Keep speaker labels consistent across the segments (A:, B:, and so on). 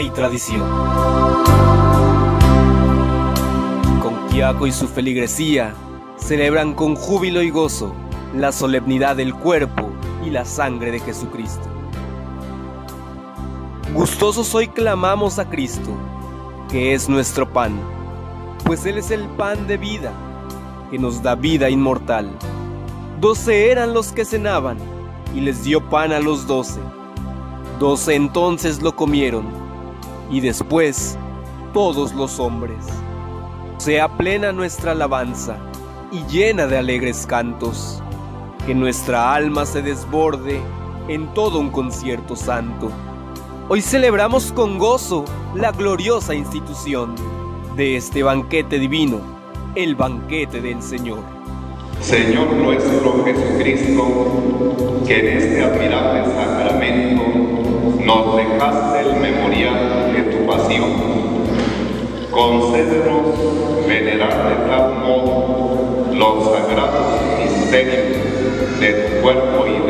A: y tradición. Con Quiaco y su feligresía celebran con júbilo y gozo la solemnidad del cuerpo y la sangre de Jesucristo. Gustosos hoy clamamos a Cristo, que es nuestro pan, pues Él es el pan de vida, que nos da vida inmortal. Doce eran los que cenaban, y les dio pan a los doce. Doce entonces lo comieron, y después todos los hombres. Sea plena nuestra alabanza, y llena de alegres cantos, que nuestra alma se desborde en todo un concierto santo. Hoy celebramos con gozo la gloriosa institución de este banquete divino, el banquete del Señor.
B: Señor nuestro Jesucristo, que en este admirable sacramento nos dejaste venerar de tal modo los sagrados misterios de tu cuerpo y de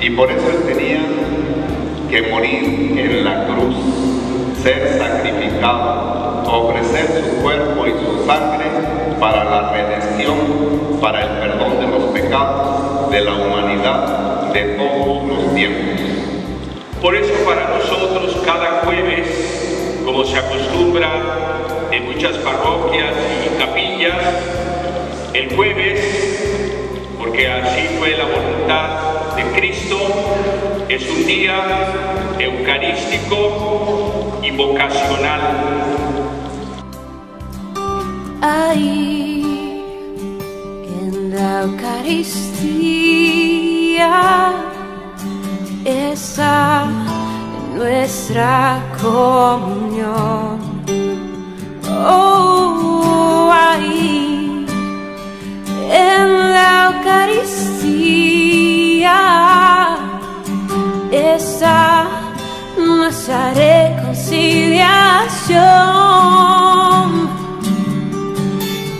C: y
B: por eso él tenía que morir en la cruz, ser sacrificado, ofrecer su cuerpo y su sangre para la redención, para el perdón de los pecados de la humanidad de todos los tiempos.
D: Por eso para nosotros cada jueves, como se acostumbra en muchas parroquias y capillas, el jueves, Es un día eucarístico y vocacional.
E: ahí en la Eucaristía está nuestra comunión. Nuestra reconciliación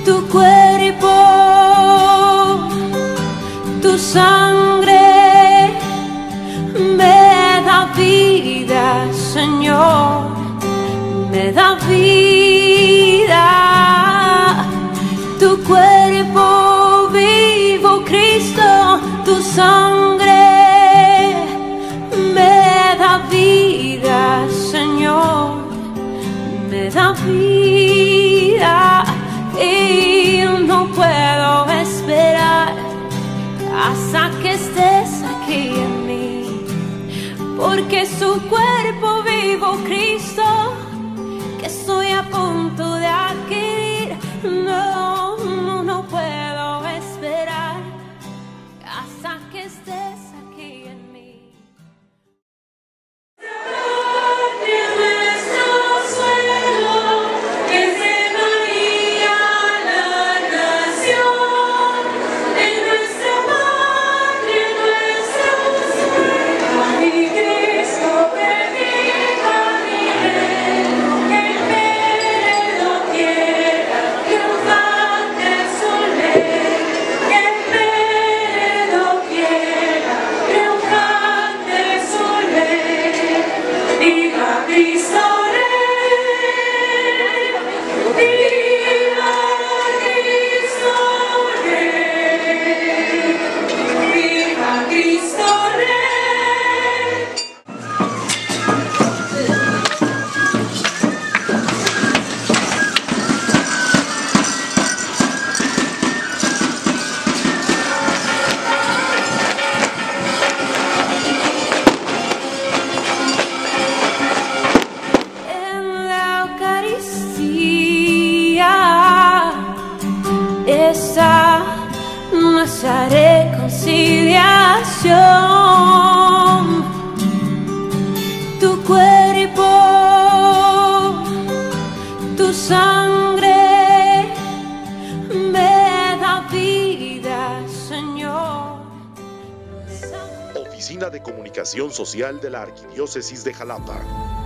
E: tu cuerpo, tu sangre me da vida, Señor, me da vida. Tu cuerpo vivo, Cristo, tu sangre da vida y no puedo esperar hasta que estés aquí en mí, porque su cuerpo vivo Cristo que estoy a punto de adquirir, está nuestra reconciliación. Tu cuerpo, tu sangre me da vida, Señor.
F: Oficina de Comunicación Social de la Arquidiócesis de Jalapa.